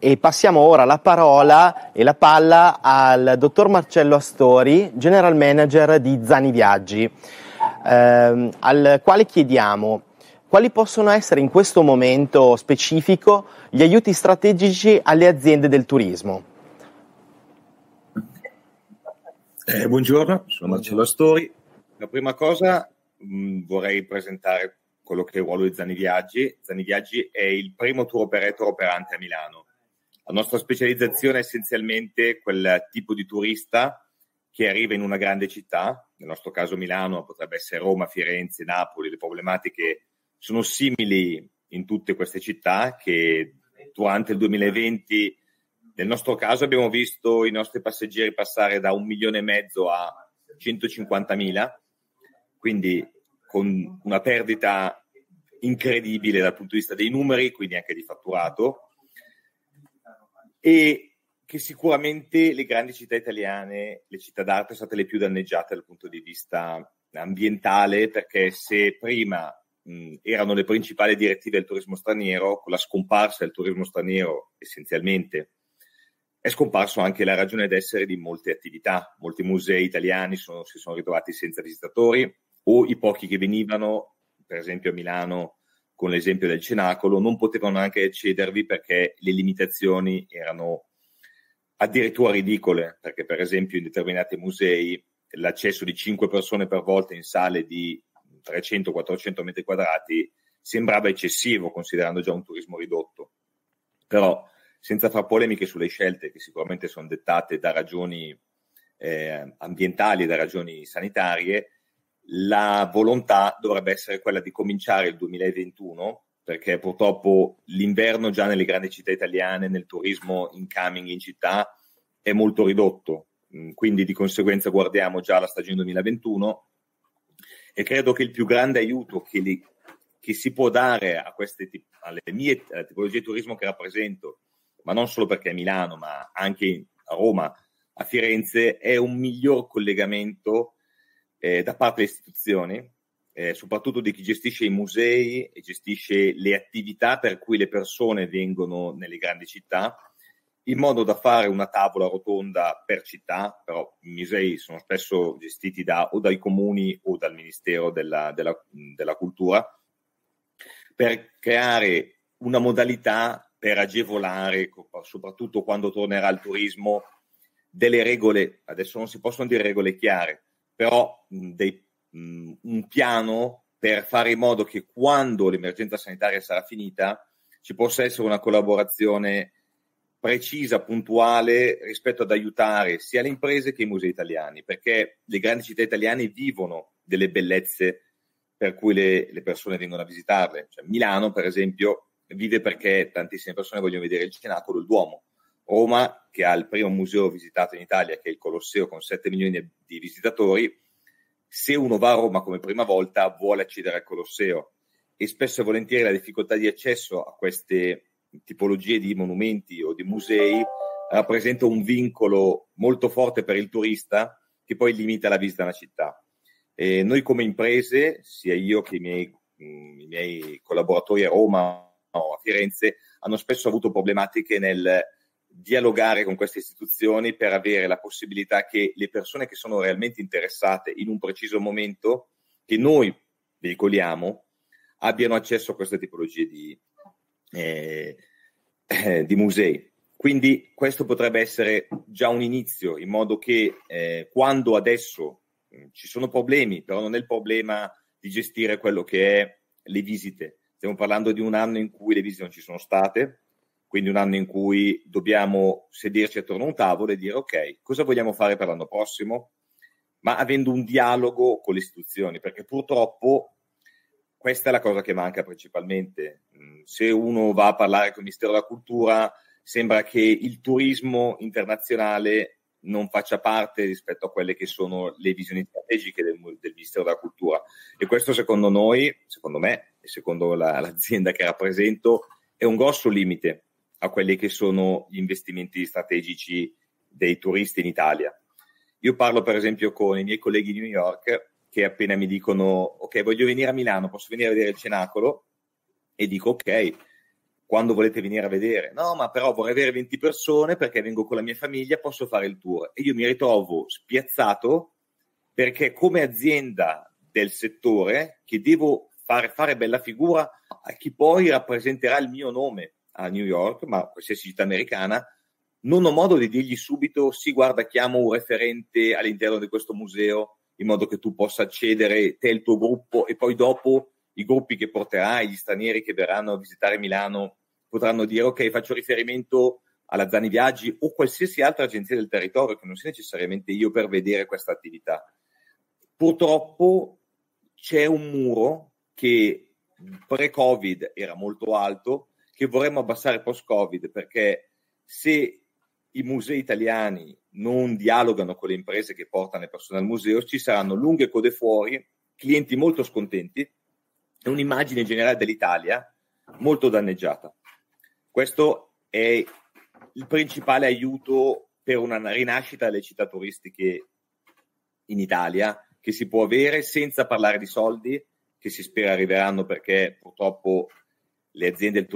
e passiamo ora la parola e la palla al dottor Marcello Astori, general manager di Zani Viaggi, ehm, al quale chiediamo quali possono essere in questo momento specifico gli aiuti strategici alle aziende del turismo. Eh, buongiorno, sono Marcello Astori. La prima cosa mh, mm, vorrei presentare quello che è il ruolo di Zani Viaggi. Zani Viaggi è il primo tour operator operante a Milano la nostra specializzazione è essenzialmente quel tipo di turista che arriva in una grande città, nel nostro caso Milano, potrebbe essere Roma, Firenze, Napoli, le problematiche sono simili in tutte queste città che durante il 2020 nel nostro caso abbiamo visto i nostri passeggeri passare da un milione e mezzo a 150.000, quindi con una perdita incredibile dal punto di vista dei numeri, quindi anche di fatturato e che sicuramente le grandi città italiane, le città d'arte, sono state le più danneggiate dal punto di vista ambientale, perché se prima mh, erano le principali direttive del turismo straniero, con la scomparsa del turismo straniero essenzialmente, è scomparso anche la ragione d'essere di molte attività. Molti musei italiani sono, si sono ritrovati senza visitatori o i pochi che venivano, per esempio a Milano, con l'esempio del cenacolo, non potevano neanche accedervi perché le limitazioni erano addirittura ridicole, perché per esempio in determinati musei l'accesso di 5 persone per volta in sale di 300-400 metri quadrati sembrava eccessivo considerando già un turismo ridotto. Però senza far polemiche sulle scelte che sicuramente sono dettate da ragioni eh, ambientali e da ragioni sanitarie, la volontà dovrebbe essere quella di cominciare il 2021 perché purtroppo l'inverno già nelle grandi città italiane, nel turismo incoming in città, è molto ridotto. Mm, quindi di conseguenza guardiamo già la stagione 2021 e credo che il più grande aiuto che, li, che si può dare a queste, alle mie alle tipologie di turismo che rappresento, ma non solo perché è Milano, ma anche a Roma, a Firenze, è un miglior collegamento eh, da parte delle istituzioni, eh, soprattutto di chi gestisce i musei e gestisce le attività per cui le persone vengono nelle grandi città, in modo da fare una tavola rotonda per città, però i musei sono spesso gestiti da, o dai comuni o dal Ministero della, della, della Cultura, per creare una modalità per agevolare, soprattutto quando tornerà il turismo, delle regole, adesso non si possono dire regole chiare, però dei, un piano per fare in modo che quando l'emergenza sanitaria sarà finita ci possa essere una collaborazione precisa, puntuale rispetto ad aiutare sia le imprese che i musei italiani, perché le grandi città italiane vivono delle bellezze per cui le, le persone vengono a visitarle. Cioè, Milano, per esempio, vive perché tantissime persone vogliono vedere il Cenacolo, il Duomo. Roma, che ha il primo museo visitato in Italia, che è il Colosseo con 7 milioni di visitatori, se uno va a Roma come prima volta vuole accedere al Colosseo e spesso e volentieri la difficoltà di accesso a queste tipologie di monumenti o di musei rappresenta un vincolo molto forte per il turista che poi limita la visita alla città. E noi come imprese, sia io che i miei, i miei collaboratori a Roma o a Firenze, hanno spesso avuto problematiche nel dialogare con queste istituzioni per avere la possibilità che le persone che sono realmente interessate in un preciso momento che noi veicoliamo abbiano accesso a queste tipologie di, eh, eh, di musei. Quindi questo potrebbe essere già un inizio, in modo che eh, quando adesso mh, ci sono problemi, però non è il problema di gestire quello che è le visite. Stiamo parlando di un anno in cui le visite non ci sono state, quindi un anno in cui dobbiamo sederci attorno a un tavolo e dire ok, cosa vogliamo fare per l'anno prossimo, ma avendo un dialogo con le istituzioni, perché purtroppo questa è la cosa che manca principalmente. Mm, se uno va a parlare con il Ministero della Cultura, sembra che il turismo internazionale non faccia parte rispetto a quelle che sono le visioni strategiche del, del Ministero della Cultura. E questo secondo noi, secondo me e secondo la, l'azienda che rappresento, è un grosso limite a quelli che sono gli investimenti strategici dei turisti in Italia. Io parlo per esempio con i miei colleghi di New York che appena mi dicono ok voglio venire a Milano, posso venire a vedere il cenacolo? E dico ok, quando volete venire a vedere. No, ma però vorrei avere 20 persone perché vengo con la mia famiglia, posso fare il tour. E io mi ritrovo spiazzato perché come azienda del settore che devo fare, fare bella figura a chi poi rappresenterà il mio nome a New York, ma qualsiasi città americana, non ho modo di dirgli subito sì, guarda, chiamo un referente all'interno di questo museo in modo che tu possa accedere, te e il tuo gruppo, e poi dopo i gruppi che porterai, gli stranieri che verranno a visitare Milano, potranno dire ok, faccio riferimento alla Zani Viaggi o qualsiasi altra agenzia del territorio, che non sia necessariamente io per vedere questa attività. Purtroppo c'è un muro che pre-Covid era molto alto, che vorremmo abbassare post-Covid, perché se i musei italiani non dialogano con le imprese che portano le persone al museo, ci saranno lunghe code fuori, clienti molto scontenti e un'immagine generale dell'Italia molto danneggiata. Questo è il principale aiuto per una rinascita delle città turistiche in Italia che si può avere senza parlare di soldi che si spera arriveranno perché purtroppo le aziende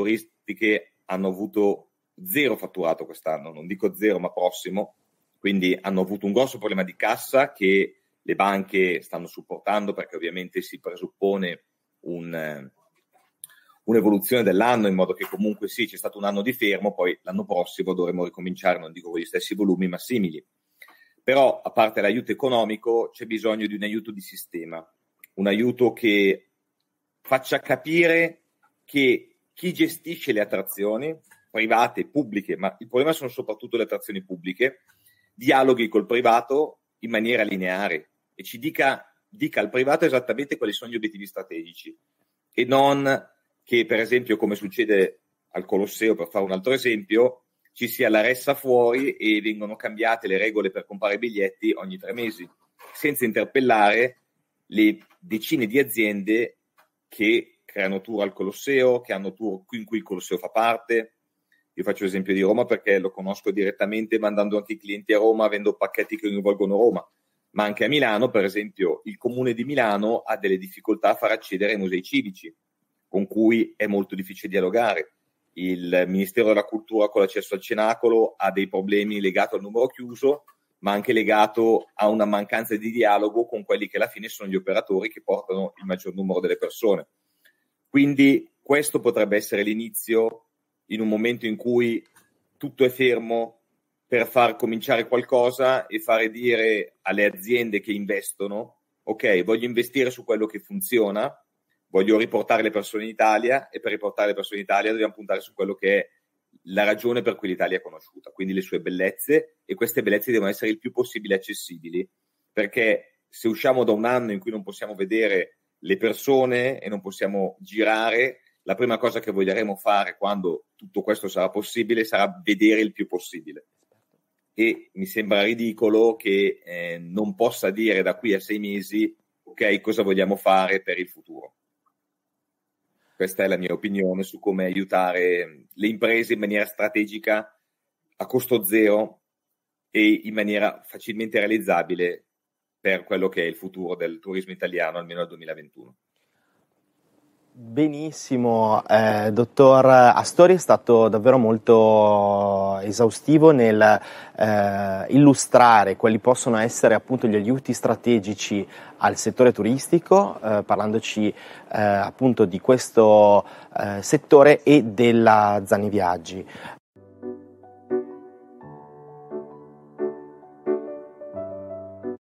turistiche hanno avuto zero fatturato quest'anno, non dico zero ma prossimo, quindi hanno avuto un grosso problema di cassa che le banche stanno supportando perché ovviamente si presuppone un, un'evoluzione dell'anno in modo che comunque sì, c'è stato un anno di fermo, poi l'anno prossimo dovremo ricominciare, non dico con gli stessi volumi, ma simili. Però, a parte l'aiuto economico, c'è bisogno di un aiuto di sistema, un aiuto che faccia capire che chi gestisce le attrazioni, private pubbliche, ma il problema sono soprattutto le attrazioni pubbliche, dialoghi col privato in maniera lineare e ci dica, dica al privato esattamente quali sono gli obiettivi strategici e non che, per esempio, come succede al Colosseo, per fare un altro esempio, ci sia la ressa fuori e vengono cambiate le regole per comprare biglietti ogni tre mesi, senza interpellare le decine di aziende che creano tour al Colosseo, che hanno tour in cui il Colosseo fa parte. Io faccio l'esempio di Roma perché lo conosco direttamente mandando anche i clienti a Roma, avendo pacchetti che coinvolgono Roma. Ma anche a Milano, per esempio, il comune di Milano ha delle difficoltà a far accedere ai musei civici con cui è molto difficile dialogare. Il Ministero della Cultura con l'accesso al cenacolo ha dei problemi legati al numero chiuso, ma anche legato a una mancanza di dialogo con quelli che alla fine sono gli operatori che portano il maggior numero delle persone. Quindi questo potrebbe essere l'inizio in un momento in cui tutto è fermo per far cominciare qualcosa e fare dire alle aziende che investono, ok, voglio investire su quello che funziona, voglio riportare le persone in Italia e per riportare le persone in Italia dobbiamo puntare su quello che è la ragione per cui l'Italia è conosciuta, quindi le sue bellezze e queste bellezze devono essere il più possibile accessibili, perché se usciamo da un anno in cui non possiamo vedere le persone e non possiamo girare, la prima cosa che voglieremo fare quando tutto questo sarà possibile sarà vedere il più possibile. E mi sembra ridicolo che eh, non possa dire da qui a sei mesi, ok, cosa vogliamo fare per il futuro. Questa è la mia opinione su come aiutare le imprese in maniera strategica, a costo zero e in maniera facilmente realizzabile per quello che è il futuro del turismo italiano, almeno nel 2021. Benissimo, eh, dottor Astori è stato davvero molto esaustivo nel eh, illustrare quali possono essere appunto gli aiuti strategici al settore turistico, eh, parlandoci eh, appunto di questo eh, settore e della Zani Viaggi.